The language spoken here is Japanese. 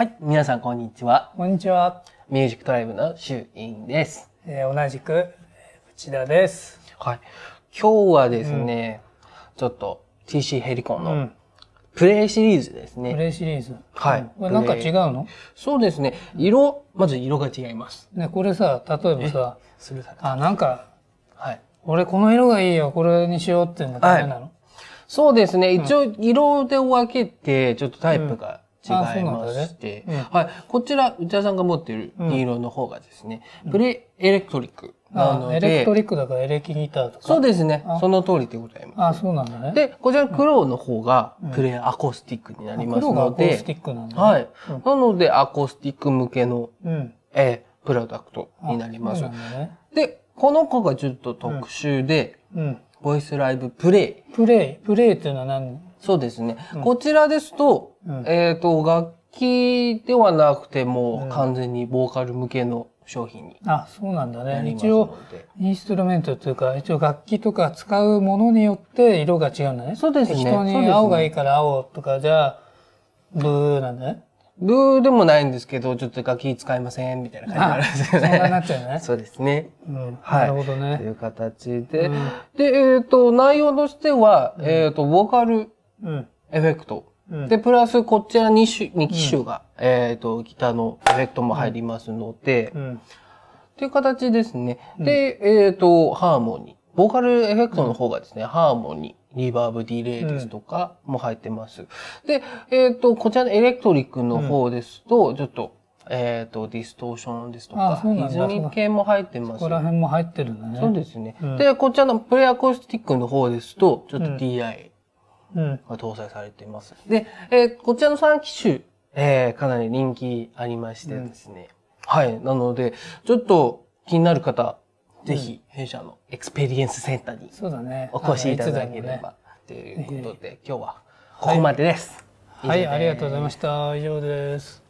はい、皆さんこんにちは。こんにちは。ミュージックトライブのシュインです。えー同じく、えー内田です。はい。今日はですね、ちょっと TC ヘリコンのうん。プレイシリーズですプね。レイシリーズ。はいうんこれなんか違うの？そうですね。色、まず色が違います。ね、これさ、例えばさ、あ、なんか、はい。俺この色がいいよ、これにしようっていうのがダメなの、そうですね。一応色で分けて、ちょっとタイプが違いまして、うんはい。こちら、内田さんが持っている黄色の方がですね、プレイエレクトリックなあので、エレクトリックだからエレキギターとか。そうですねあ。その通りでございます。あ、そうなんだね。で、こちらの黒の方がプレイアコースティックになります黒がアので、コースティックなんだね。はい。なので、アコースティック向けの、うん。えープロダクトになりますね。で、この子がちょっと特殊で、うん。ボイスライブプレイ。プレイ、プレイっていうのは何？そうですね。こちらですと、うんえっ、と、楽器ではなくても、うん完全にボーカル向けの商品にあ、そうなんだね。一応。インストゥルメントっていうか、一応楽器とか使うものによって色が違うんだね。そうですね適当に青がいいから青とか、じゃあ、ブーなんだね。ブーでもないんですけど、ちょっと楽器使いません、みたいな感じになるんですよそんなになね。っちゃうね。そうですね。うん。はいなるほどとね。いう形で。うんで、えっ、と、内容としては、えっ、と、ボーカルうん。エフェクト。うんで、プラス、こちら2種、二機種が、えっ、と、ギターのエフェクトも入りますので、うん。っていう形ですね。で、えっ、と、ハーモニー。ボーカルエフェクトの方がですね、ハーモニー、リバーブ、ディレイですとかも入ってます。で、えっ、と、こちらのエレクトリックの方ですと、ちょっと、えっ、と、ディストーションですとか、歪み系も入ってますここ。ら辺も入ってるんだね。そうですね。うんで、こちらの Play Acoustic の方ですと、ちょっとうん DI うん。が搭載されています。で、えーこちらの3機種、えーかなり人気ありましてですね。はい。なので、ちょっと気になる方、ぜひ、弊社のエクスペリエンスセンターにそうだね。お越しいただければ、ということで、今日はここまでです。はい、ありがとうございました。以上です。